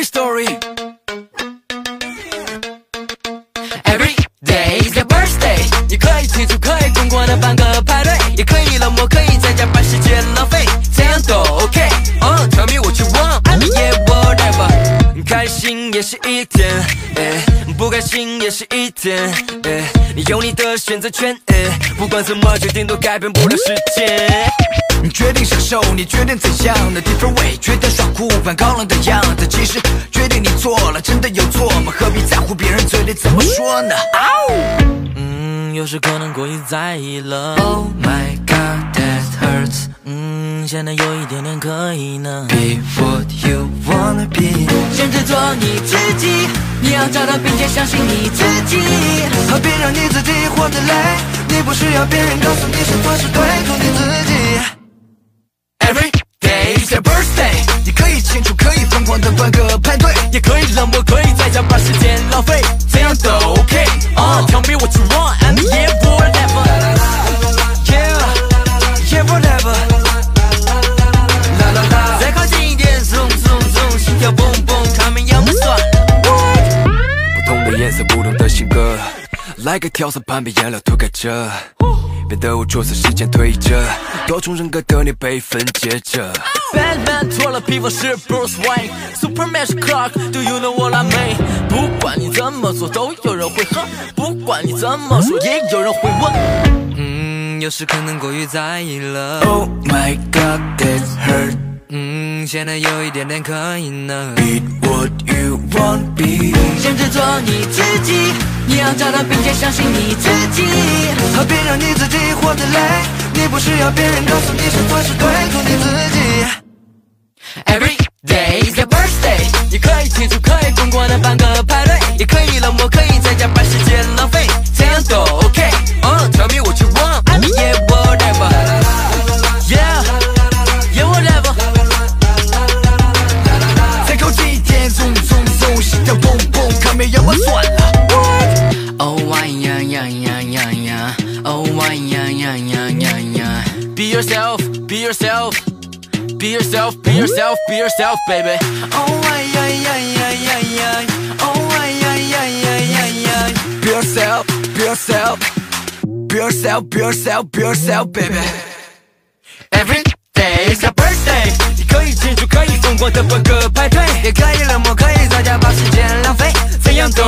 Toy Story。Every day is your birthday，你可以庆祝，可以疯狂的办个派对，也可以冷漠，可以在家把时间浪费，怎样都 OK。Uh, tell me what you want, I mean yeah whatever。开心也是一天，不开心也是一天，有你的选择权，不管怎么决定都改变不了世界。享受，你决定怎样的 different way，决定耍酷扮高冷的样子，其实决定你错了，真的有错吗？何必在乎别人嘴里怎么说呢？嗯，有时可能过于在意了。Oh my god that hurts。嗯，现在有一点点可以呢。Be what you wanna be，选择做你自己，你要找到并且相信你自己。何必让你自己活得累？你不需要别人告诉你什么是对，做你自己。办个派对，也可以冷漠，可以在家把时间浪费，怎样都 OK。Uh, tell me what you want, yeah whatever。yeah yeah whatever。啦啦啦，再靠近一点，zoom zoom zoom，心跳蹦蹦，看没要么算了。不同的颜色，不同的性格，来个调色盘，把颜料涂改着，变得无着色，时间推着，多重人格的你被分解着。Batman 脱了皮肤是 Bruce Wayne，Superman 是 Clark，Do you know what I mean？不管你怎么做，都有人会恨；不管你怎么说，也有人会问。嗯，有时可能过于在意了。Oh my god, that hurt. 嗯，现在有一点点可以呢。Be what you want be. 选择做你自己，你要找到并且相信你自己。何必让你自己活得累？你不需要别人告诉你什么是对，做你自己。Every day is your birthday，你可以庆祝，可以疯狂的办个派对，也可以冷漠，可以在家把时间浪费，怎样都 OK。Uh, tell me what you want, I mean yeah whatever。Yeah, yeah whatever。再靠近一点，zoom zoom zoom，心跳蹦蹦，看没有我算了。 Oh why呀呀呀呀呀，Oh why呀呀呀呀呀。Be yourself, be yourself, be yourself, be yourself, be yourself, baby. Oh ay ay ay ay ay ay. Oh ay ay ay ay ay ay. Be yourself, be yourself, be yourself, be yourself, be yourself, baby. Every day is your birthday，你可以庆祝，可以疯狂的办个派对，也可以冷漠，可以在家把时间浪费，怎样都